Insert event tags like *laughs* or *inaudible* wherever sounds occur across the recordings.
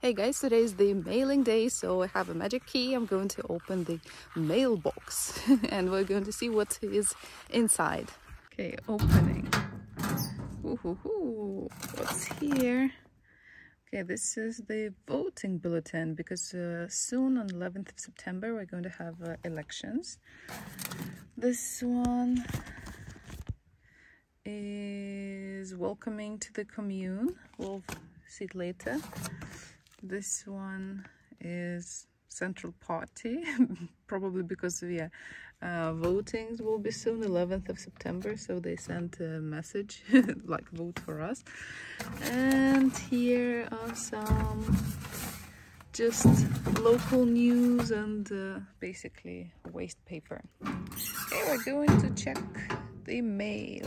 Hey guys, today is the mailing day, so I have a magic key. I'm going to open the mailbox *laughs* and we're going to see what is inside. Okay, opening. Ooh, what's here? Okay, this is the voting bulletin because uh, soon on 11th of September we're going to have uh, elections. This one is welcoming to the commune. We'll see it later. This one is Central Party, *laughs* probably because yeah, uh, votings will be soon, 11th of September, so they sent a message, *laughs* like vote for us. And here are some just local news and uh, basically waste paper. Okay, we're going to check the mail.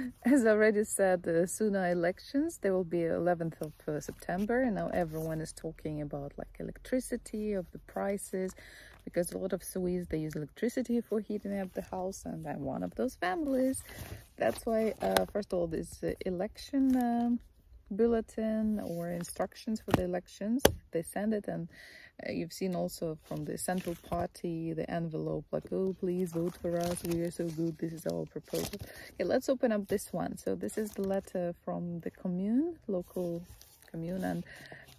*laughs* As already said, the Suna elections, they will be 11th of uh, September and now everyone is talking about like electricity, of the prices, because a lot of Swiss, they use electricity for heating up the house and I'm one of those families. That's why, uh, first of all, this uh, election um, bulletin or instructions for the elections, they send it and uh, you've seen also from the central party the envelope like oh please vote for us. We are so good. This is our proposal. Okay let's open up this one. So this is the letter from the commune local commune and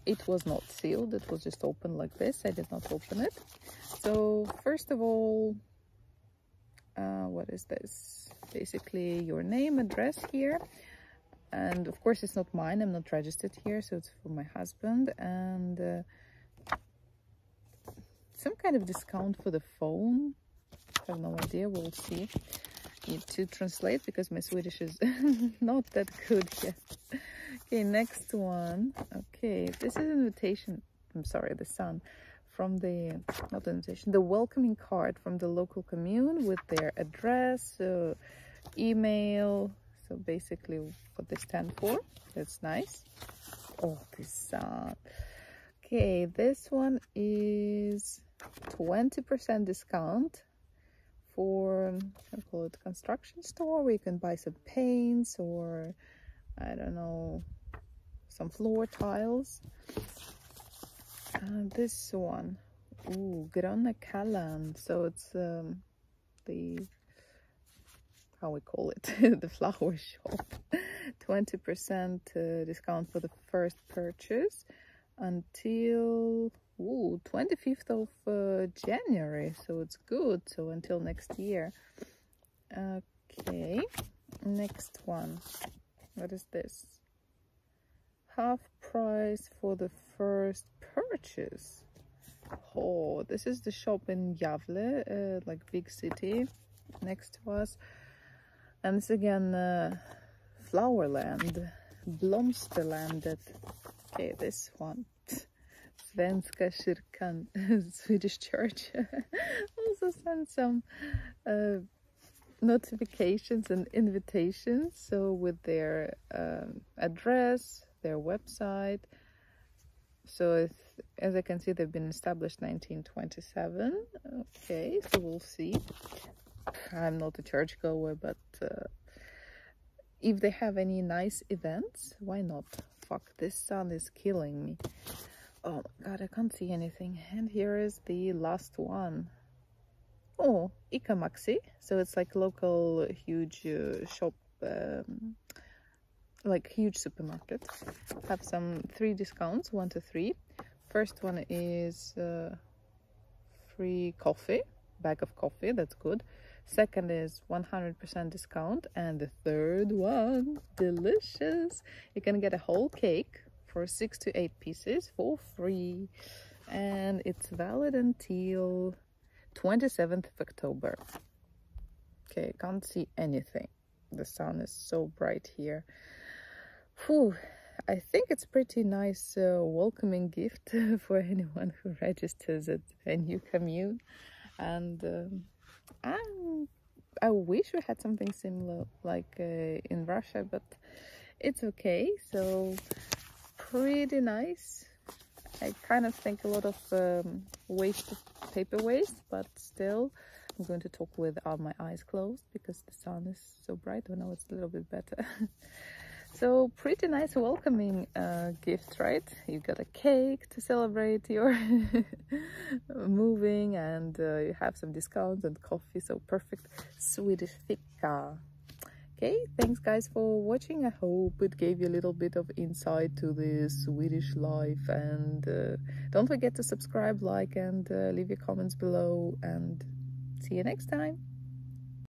it was not sealed. It was just open like this. I did not open it. So first of all uh, what is this? Basically your name address here and of course it's not mine i'm not registered here so it's for my husband and uh, some kind of discount for the phone. I have no idea, we'll see. Need to translate because my Swedish is *laughs* not that good yet. Okay, next one. Okay, this is an invitation. I'm sorry, the sun from the not the invitation, the welcoming card from the local commune with their address, uh, email. So basically, what they stand for. That's nice. Oh, this sun. Okay, this one is 20% discount for I call it construction store where you can buy some paints or I don't know some floor tiles. Uh, this one, ooh, Gröna Kallan. So it's um, the how we call it, *laughs* the flower shop. 20% uh, discount for the first purchase until Ooh, 25th of uh, January, so it's good. So until next year. Okay, next one. What is this? Half price for the first purchase. Oh, this is the shop in Gävle, uh, like big city next to us. And it's again uh, Flowerland, Blomsterlandet. Okay, this one. Svenska kyrkan, *laughs* Swedish church, *laughs* also sent some uh, notifications and invitations. So with their um, address, their website. So as I can see, they've been established 1927. Okay, so we'll see. I'm not a churchgoer, but uh, if they have any nice events, why not? Fuck, this sun is killing me. Oh god, I can't see anything. And here is the last one. Oh, Ica Maxi. So it's like local huge uh, shop, um, like huge supermarket. Have some three discounts, one to three. First one is uh, free coffee, bag of coffee, that's good. Second is 100% discount. And the third one, delicious. You can get a whole cake for six to eight pieces for free and it's valid until 27th of October okay can't see anything the sun is so bright here Whew. I think it's pretty nice uh, welcoming gift *laughs* for anyone who registers at a new commune and um, I'm, I wish we had something similar like uh, in Russia but it's okay so pretty nice. I kind of think a lot of um, waste, paper waste, but still I'm going to talk with all my eyes closed because the sun is so bright. Oh no, it's a little bit better. *laughs* So pretty nice welcoming uh, gift, right? You got a cake to celebrate your *laughs* moving and uh, you have some discounts and coffee. So perfect Swedish fika. Okay, thanks guys for watching. I hope it gave you a little bit of insight to the Swedish life. And uh, don't forget to subscribe, like and uh, leave your comments below. And see you next time.